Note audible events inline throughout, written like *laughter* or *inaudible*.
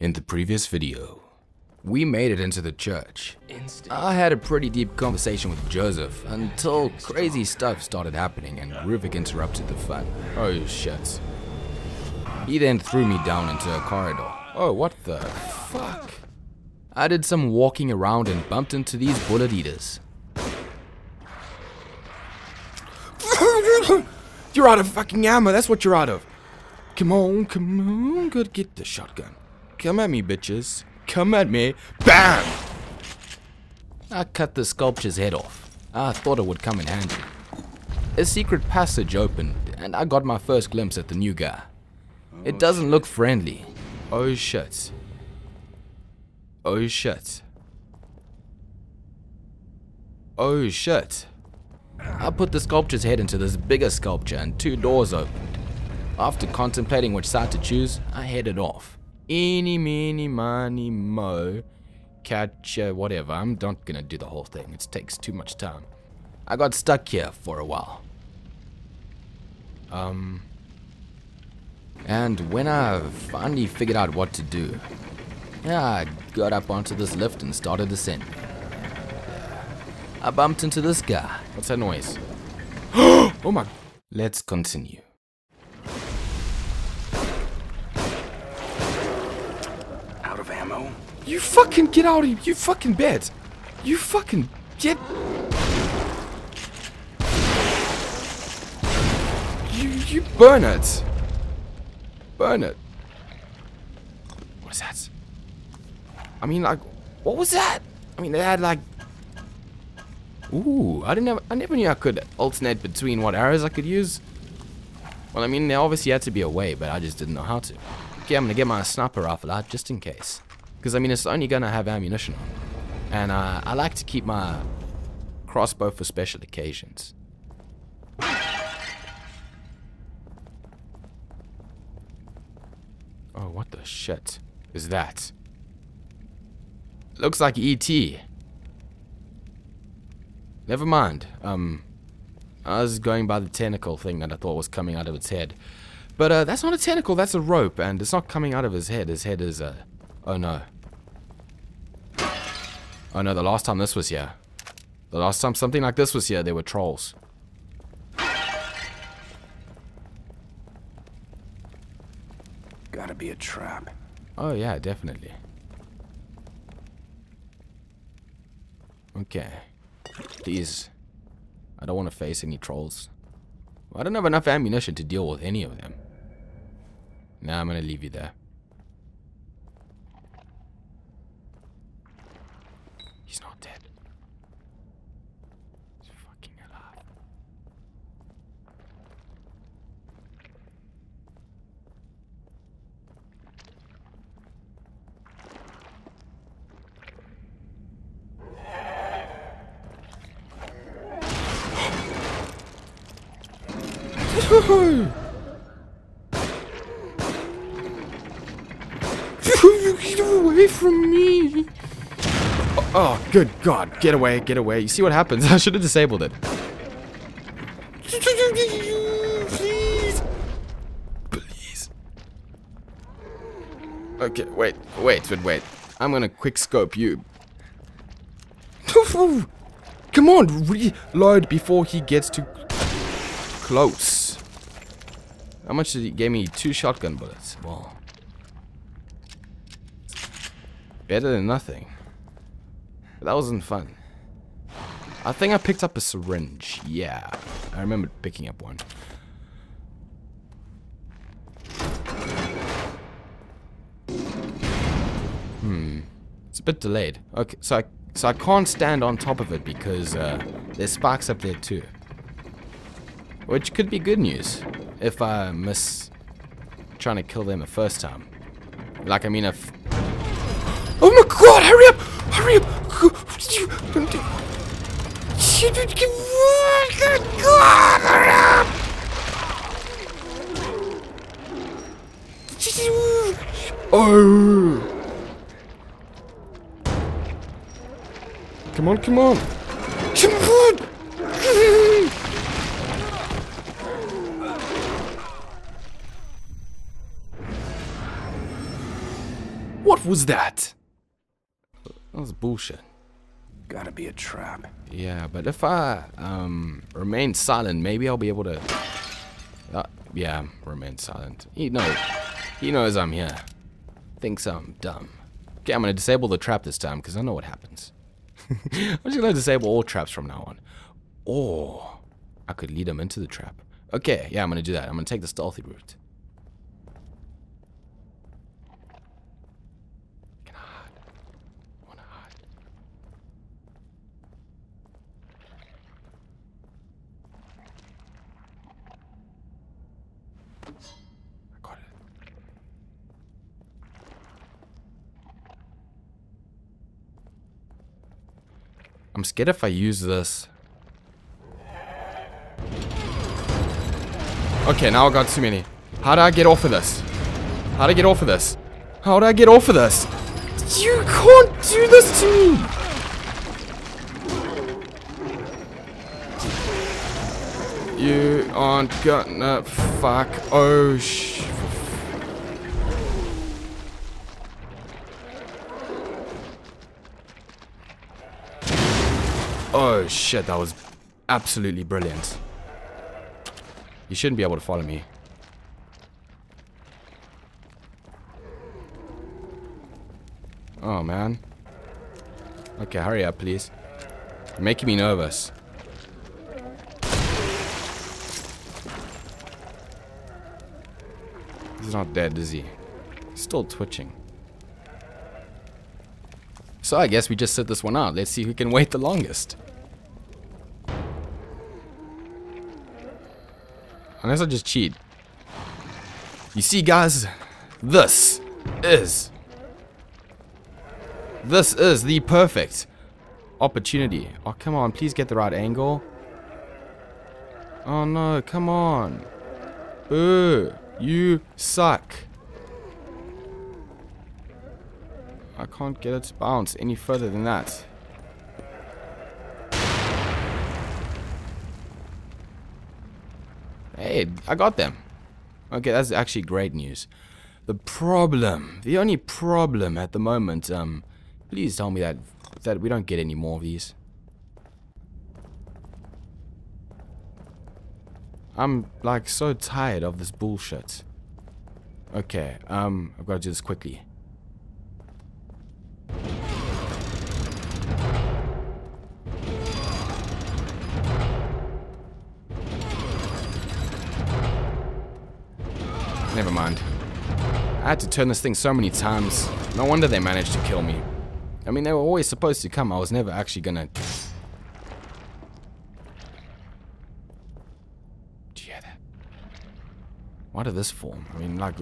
In the previous video, we made it into the church. I had a pretty deep conversation with Joseph until crazy stuff started happening and Ruvik interrupted the fun. Oh shit. He then threw me down into a corridor. Oh, what the fuck? I did some walking around and bumped into these bullet eaters. *laughs* you're out of fucking ammo, that's what you're out of. Come on, come on, go get the shotgun. Come at me, bitches. Come at me. BAM! I cut the sculpture's head off. I thought it would come in handy. A secret passage opened, and I got my first glimpse at the new guy. It oh, doesn't look friendly. Oh shit. Oh shit. Oh shit. I put the sculpture's head into this bigger sculpture and two doors opened. After contemplating which side to choose, I headed off. Eeny, meeny, miny, mo. Catch, uh, whatever. I'm not gonna do the whole thing. It takes too much time. I got stuck here for a while. Um... And when I finally figured out what to do, I got up onto this lift and started ascending. I bumped into this guy. What's that noise? *gasps* oh my... Let's continue. You fucking get out of. You fucking bed. You fucking get... You, you burn it. Burn it. What is that? I mean, like, what was that? I mean, they had like... Ooh, I didn't have, I never knew I could alternate between what arrows I could use. Well, I mean, there obviously had to be a way, but I just didn't know how to. Okay, I'm gonna get my sniper rifle out just in case. Because, I mean, it's only gonna have ammunition on. And uh, I like to keep my crossbow for special occasions. Oh, what the shit is that? Looks like E.T. Never mind. Um, I was going by the tentacle thing that I thought was coming out of its head. But uh, that's not a tentacle, that's a rope, and it's not coming out of his head. His head is, uh, oh no. Oh no, the last time this was here. The last time something like this was here, there were trolls. Gotta be a trap. Oh yeah, definitely. Okay. Please. I don't want to face any trolls. I don't have enough ammunition to deal with any of them. Nah, I'm gonna leave you there. He's not dead. He's fucking alive. You get away from me! Oh, good God. Get away, get away. You see what happens? *laughs* I should have disabled it. Please. Please. Okay, wait, wait, wait, wait. I'm gonna quick scope you. Come on, reload before he gets too close. How much did he give me? Two shotgun bullets. Well, better than nothing. That wasn't fun. I think I picked up a syringe. Yeah, I remember picking up one. Hmm, it's a bit delayed. Okay, so I so I can't stand on top of it because uh, there's sparks up there too. Which could be good news if I miss trying to kill them the first time. Like, I mean, if... Oh my god, hurry up! Hurry up! Come on! Come on! What was that? That was bullshit. Gotta be a trap. Yeah, but if I um remain silent, maybe I'll be able to. Uh, yeah, remain silent. He knows. He knows I'm here. Thinks I'm dumb. Okay, I'm gonna disable the trap this time because I know what happens. *laughs* I'm just gonna disable all traps from now on. Or I could lead him into the trap. Okay, yeah, I'm gonna do that. I'm gonna take the stealthy route. Can I hide? I wanna hide. I got it. I'm scared if I use this. Okay, now I got too many. How do I get off of this? How do I get off of this? How do I get off of this? You can't do this to me! You aren't gonna fuck. Oh, sh. Oh shit, that was absolutely brilliant. You shouldn't be able to follow me. Oh man. Okay, hurry up, please. You're making me nervous. He's not dead, is he? Still twitching. So I guess we just sit this one out. Let's see who can wait the longest. Unless I just cheat. You see, guys, this is this is the perfect opportunity. Oh, come on, please get the right angle. Oh no, come on. Boo, you suck. I can't get it to bounce any further than that. I got them. Okay, that's actually great news. The problem, the only problem at the moment, um, please tell me that that we don't get any more of these. I'm like so tired of this bullshit. Okay, um, I've got to do this quickly. Never mind. I had to turn this thing so many times. No wonder they managed to kill me. I mean, they were always supposed to come. I was never actually gonna... Do you hear that? Why did this form? I mean, like...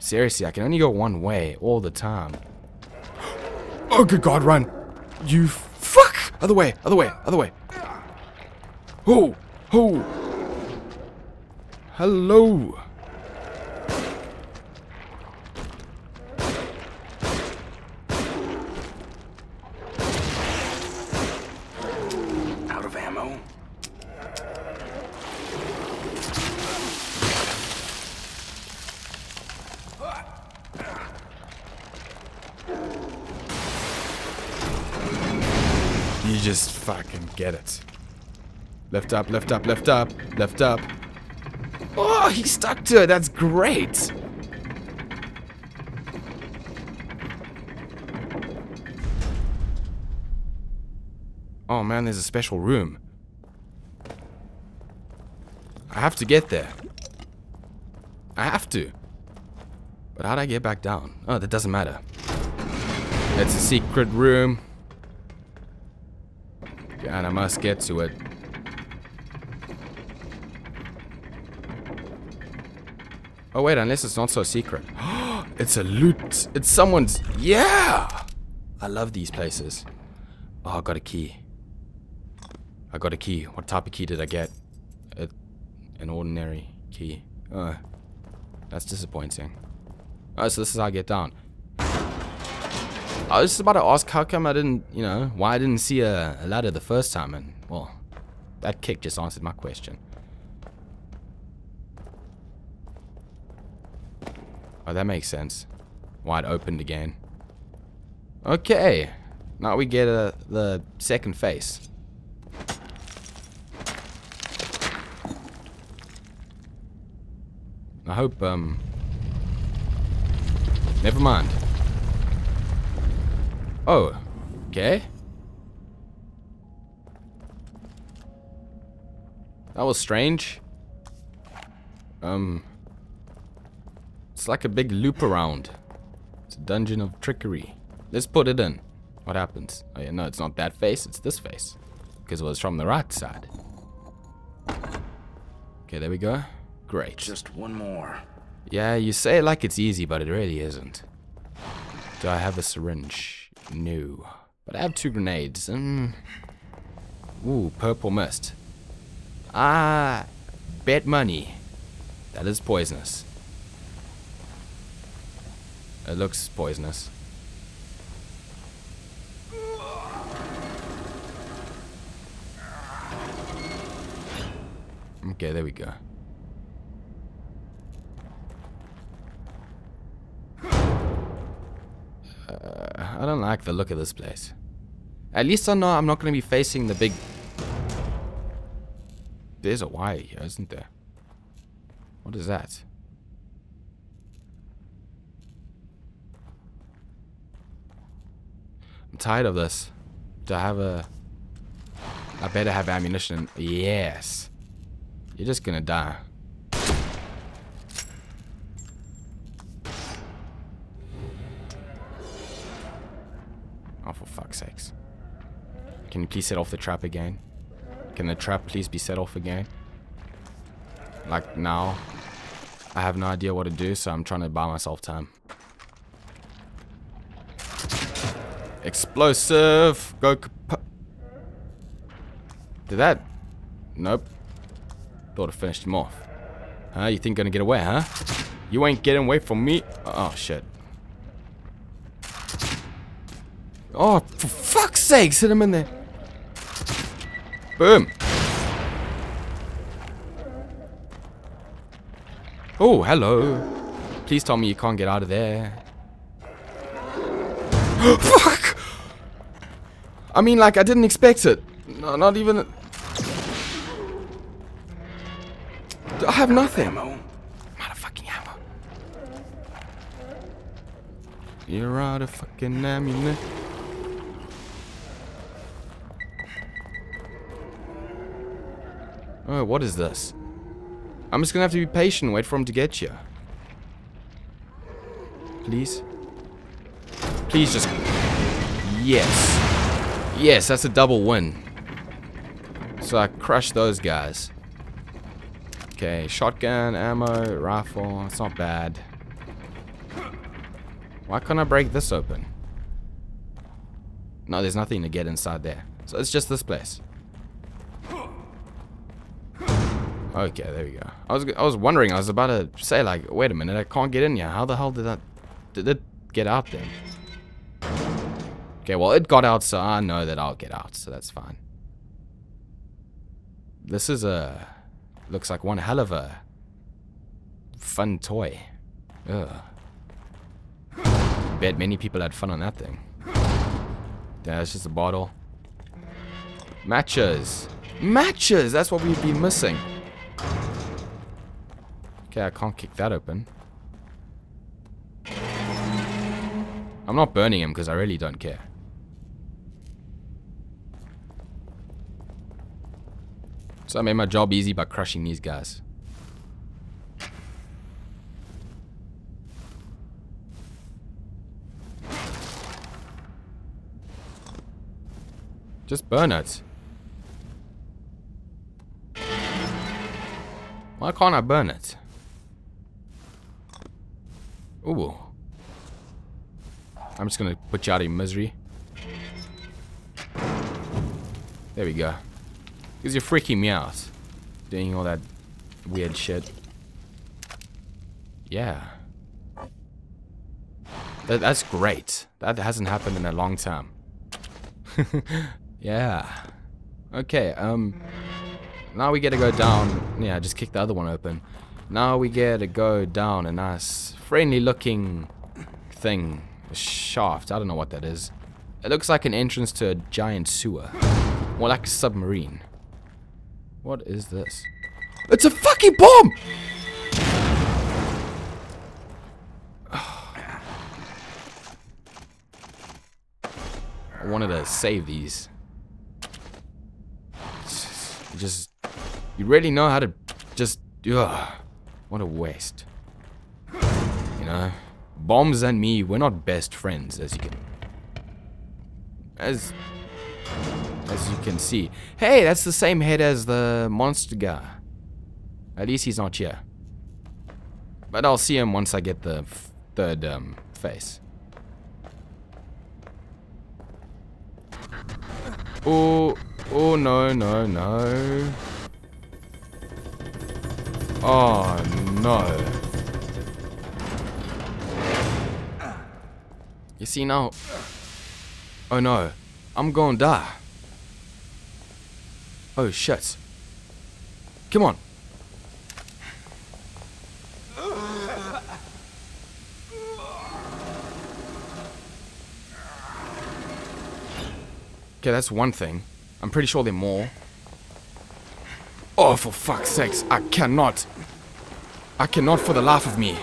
Seriously, I can only go one way all the time. *gasps* Oh, good God, run! You fuck! Other way, other way, other way. Oh, oh. Hello. Out of ammo? You just fucking get it. Lift up, lift up, lift up, lift up. Oh, he stuck to it. That's great. Oh man, there's a special room. I have to get there. I have to. But how'd I get back down? Oh, that doesn't matter. It's a secret room. And I must get to it. Oh wait, unless it's not so secret. *gasps* it's a loot. It's someone's. Yeah! I love these places. Oh, I got a key. I got a key. What type of key did I get? A, an ordinary key. Uh, that's disappointing. Oh, so this is how I get down. I was just about to ask how come I didn't, you know, why I didn't see a, a ladder the first time, and, well, that kick just answered my question. Oh, that makes sense. Wide opened again. Okay. Now we get uh, the second face. I hope, um... Never mind. Oh. Okay. That was strange. Um... It's like a big loop around. It's a dungeon of trickery. Let's put it in. What happens? Oh yeah, no, it's not that face, it's this face. Because it was from the right side. Okay, there we go. Great. Just one more. Yeah, you say it like it's easy, but it really isn't. Do I have a syringe? No. But I have two grenades. Mm. Ooh, purple mist. Ah, bet money. That is poisonous. It looks poisonous. Okay, there we go. Uh, I don't like the look of this place. At least I know I'm not going to be facing the big... There's a wire here, isn't there? What is that? I'm tired of this. Do I have a... I better have ammunition. Yes. You're just gonna die. Oh, for fuck's sakes. Can you please set off the trap again? Can the trap please be set off again? Like now. I have no idea what to do, so I'm trying to buy myself time. Explosive! Go Did that? Nope. Thought I finished him off. Huh? You think gonna get away, huh? You ain't getting away from me. Oh, shit. Oh, for fuck's sake, hit him in there. Boom. Oh, hello. Please tell me you can't get out of there. *gasps* I mean, like, I didn't expect it. No, not even... I have nothing. Ammo. Motherfucking ammo. You're out of fucking ammunition. Oh, what is this? I'm just gonna have to be patient, wait for him to get you. Please? Please just... Yes. Yes, that's a double win. So I crushed those guys. Okay, shotgun, ammo, rifle. It's not bad. Why can't I break this open? No, there's nothing to get inside there. So it's just this place. Okay, there we go. I was I was wondering. I was about to say like, wait a minute, I can't get in here. How the hell did that? Did it get out then? Okay, well it got out, so I know that I'll get out, so that's fine. This is a looks like one hell of a fun toy. Ugh. Bet many people had fun on that thing. It's just a bottle. Matches. Matches! That's what we've been missing. Okay, I can't kick that open. I'm not burning him because I really don't care. So I made my job easy by crushing these guys. Just burn it. Why can't I burn it? Ooh. I'm just gonna put you out of your misery. There we go. Because you're freaking me out. Doing all that weird shit. Yeah. That, that's great. That hasn't happened in a long time. *laughs* yeah. Okay, um... Now we get to go down. Yeah, just kick the other one open. Now we get to go down a nice, friendly looking thing. A shaft. I don't know what that is. It looks like an entrance to a giant sewer. More like a submarine. What is this? It's a fucking bomb! I wanted to save these. Just, just you really know how to just, ugh, what a waste. You know, bombs and me, we're not best friends, as you can, as, as you can see. Hey, that's the same head as the monster guy. At least he's not here. But I'll see him once I get the third um, face. Oh, oh no, no, no. Oh no. You see now? Oh no. I'm gonna die. Oh shit. Come on. Okay, that's one thing. I'm pretty sure there are more. Oh, for fuck's sakes. I cannot. I cannot for the life of me.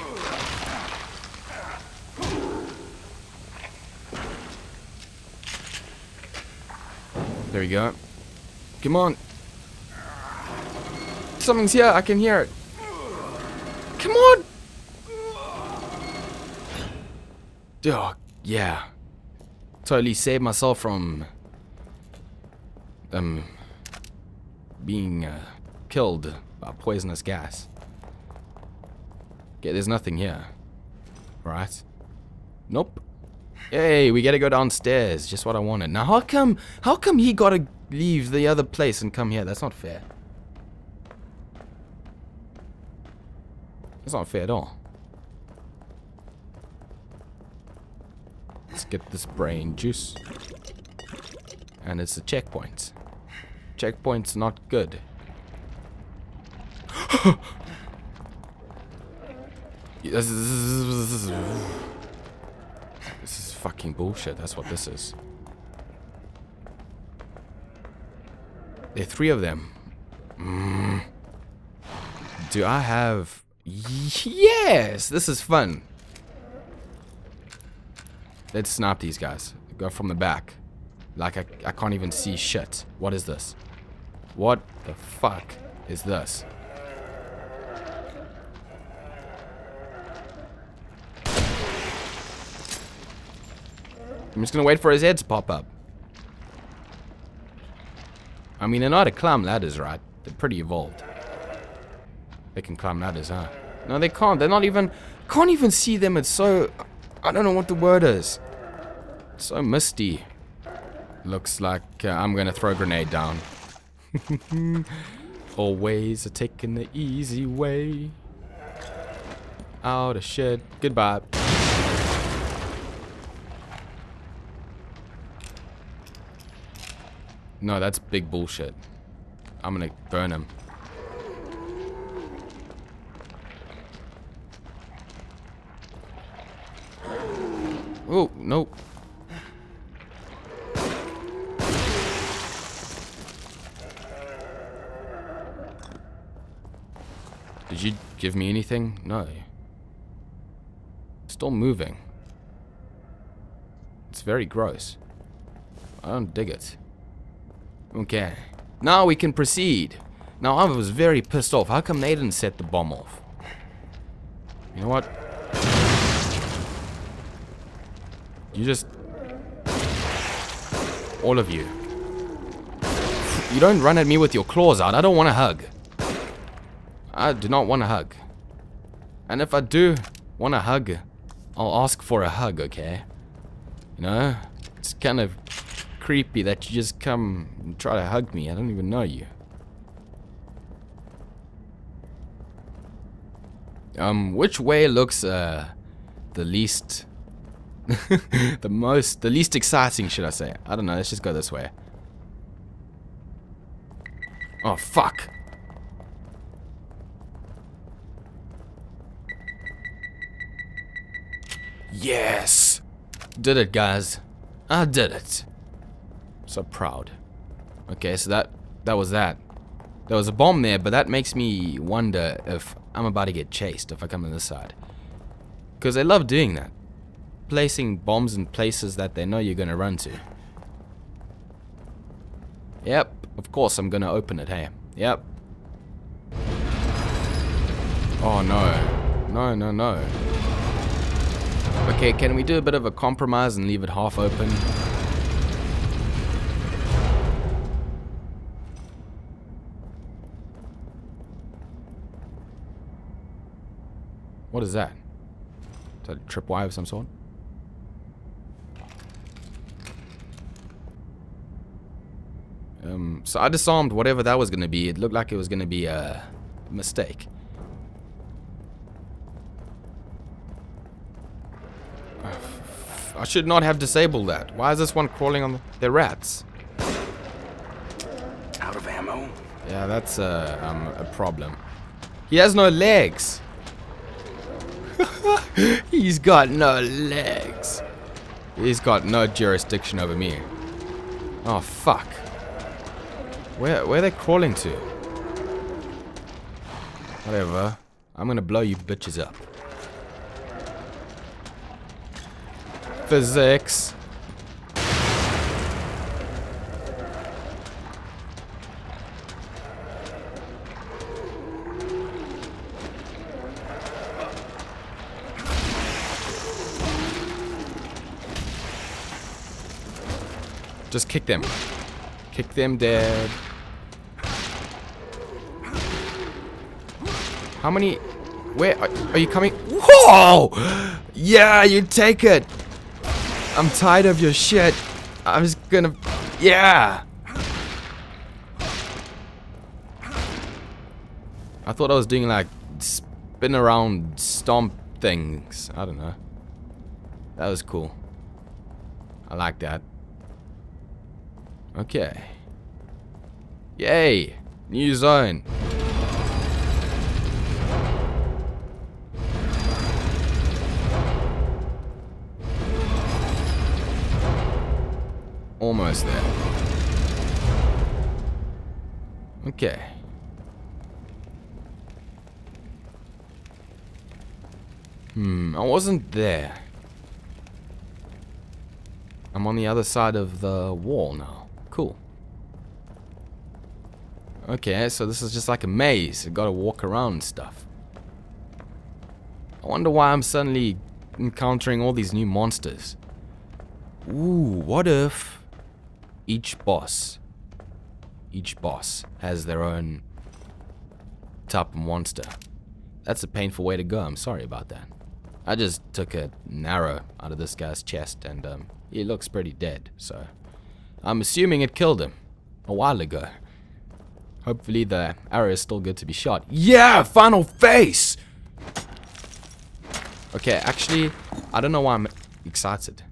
There we go. Come on. Something's here. I can hear it. Come on. Oh, yeah. Totally saved myself from um being uh, killed by poisonous gas. Okay, there's nothing here. Right? Nope. Hey, we gotta go downstairs. Just what I wanted. Now, how come, how come he gotta leave the other place and come here? That's not fair. That's not fair at all. Let's get this brain juice. And it's a checkpoint. Checkpoint's not good. *gasps* this, is, fucking bullshit. That's what this is. There are three of them. Mm. Do I have... Yes! This is fun. Let's snap these guys. Go from the back. Like, I, I can't even see shit. What is this? What the fuck is this? I'm just gonna wait for his head to pop up. I mean, they're not to climb ladders, right? They're pretty evolved. They can climb ladders, huh? No, they can't. They're not even... Can't even see them. It's so... I don't know what the word is. So misty. Looks like uh, I'm gonna throw a grenade down. *laughs* Always taking the easy way. Out of shit. Goodbye. No, that's big bullshit. I'm gonna burn him. Oh, nope. Did you give me anything? No. Still moving. It's very gross. I don't dig it. Okay. Now we can proceed. Now I was very pissed off. How come they didn't set the bomb off? You know what? You just... All of you. You don't run at me with your claws out. I don't want a hug. I do not want a hug. And if I do want a hug, I'll ask for a hug, okay? You know? It's kind of creepy that you just come and try to hug me. I don't even know you. Um, which way looks, uh, the least... *laughs* the most, the least exciting, should I say. I don't know, let's just go this way. Oh, fuck. Yes! Did it, guys. I did it. So proud. Okay, so that that was that. There was a bomb there, but that makes me wonder if I'm about to get chased if I come on this side. Because they love doing that. Placing bombs in places that they know you're going to run to. Yep, of course I'm going to open it, hey. Yep. Oh no. No, no, no. Okay, can we do a bit of a compromise and leave it half open? What is that? Is that a tripwire of some sort? Um, so I disarmed whatever that was going to be. It looked like it was going to be a mistake. I should not have disabled that. Why is this one crawling on the... They're rats. Out of ammo? Yeah, that's uh, um, a problem. He has no legs. *laughs* He's got no legs. He's got no jurisdiction over me. Oh, fuck. Where, where are they crawling to? Whatever. I'm gonna blow you bitches up. Physics. Just kick them. Kick them dead. How many? Where are, are you coming? Whoa! Yeah, you take it. I'm tired of your shit. I'm just gonna... Yeah! I thought I was doing like spin around stomp things. I don't know. That was cool. I like that. Okay. Yay! New zone. Okay. Hmm, I wasn't there. I'm on the other side of the wall now. Cool. Okay, so this is just like a maze. I gotta walk around stuff. I wonder why I'm suddenly encountering all these new monsters. Ooh, what if each boss, each boss has their own type of monster? That's a painful way to go. I'm sorry about that. I just took a arrow out of this guy's chest and um, he looks pretty dead, so I'm assuming it killed him a while ago. Hopefully the arrow is still good to be shot. Yeah, final face! Okay, actually, I don't know why I'm excited.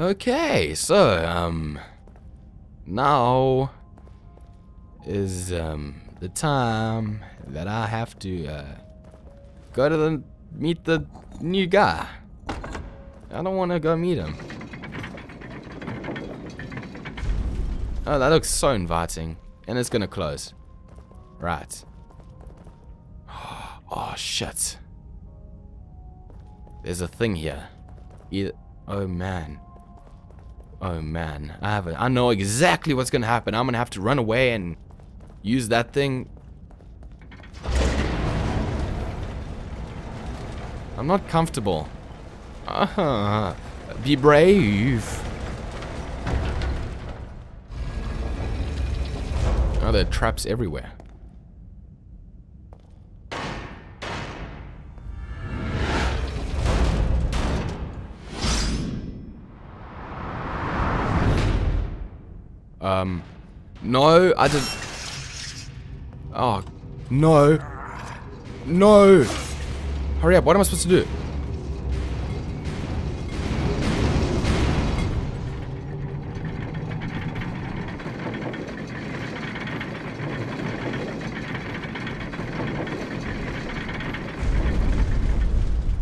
Okay, so, um, now is, um, the time that I have to, uh, go to the meet the new guy. I don't want to go meet him. Oh, that looks so inviting. And it's gonna close. Right. *gasps* Oh, shit. There's a thing here. Either, oh, man. Oh, man. I have a, I know exactly what's gonna happen. I'm gonna have to run away and use that thing I'm not comfortable. Uh -huh. Be brave. Oh, there are traps everywhere. Um, no, I did. Oh, no. No! Hurry up, what am I supposed to do?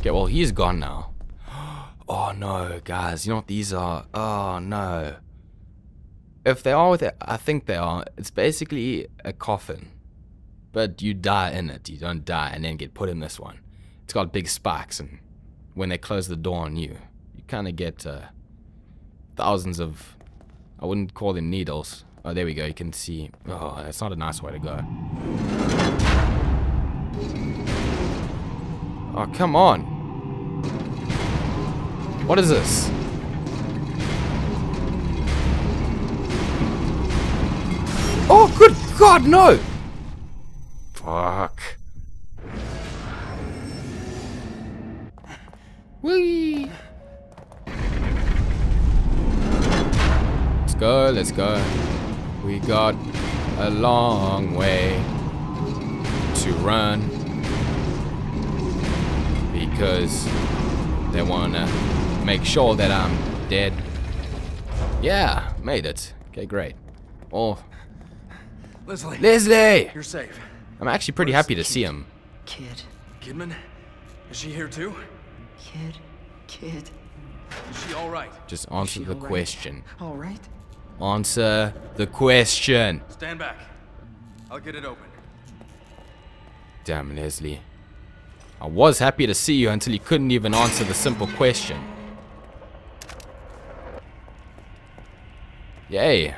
Okay, well, he is gone now. *gasps* Oh no, guys, you know what these are? Oh no. If they are I think they are, it's basically a coffin. But you die in it. You don't die and then get put in this one. It's got big spikes, and when they close the door on you, you kind of get uh, thousands of, I wouldn't call them needles. Oh, there we go. You can see. Oh, that's not a nice way to go. Oh, come on. What is this? Oh, good God, no! Fuck. Whee! Let's go, let's go. We got a long way to run because they want to make sure that I'm dead. Yeah, made it. Okay, great. Oh, Leslie, Leslie! you're safe. I'm actually pretty happy to see him. Kid, Kidman, is she here too? kid, kid. Is she all right? Just answer the alright? question. All right. Answer the question. Stand back. I'll get it open. Damn, Leslie. I was happy to see you until you couldn't even answer the simple question. Yay.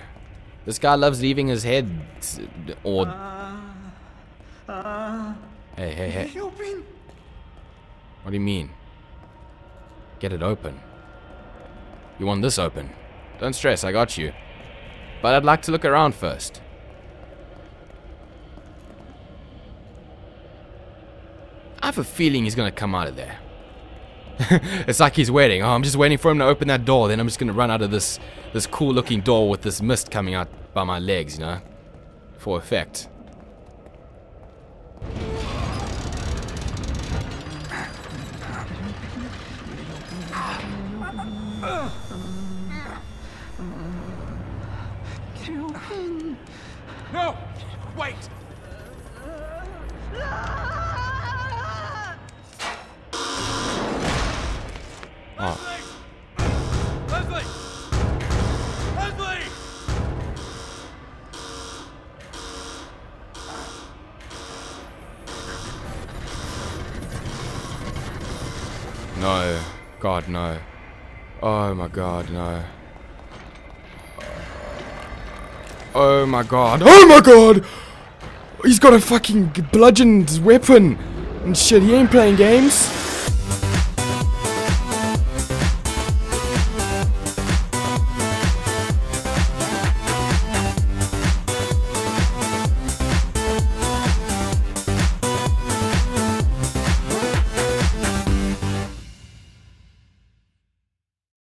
This guy loves leaving his head or... Hey, hey, hey. What do you mean? Get it open. You want this open? Don't stress, I got you. But I'd like to look around first. I have a feeling he's gonna come out of there. *laughs* it's like he's waiting. Oh, I'm just waiting for him to open that door. Then I'm just gonna run out of this this cool looking door with this mist coming out by my legs, you know, for effect. No! Wait! God, no. Oh my God. Oh my God! He's got a fucking bludgeoned weapon and shit. He ain't playing games.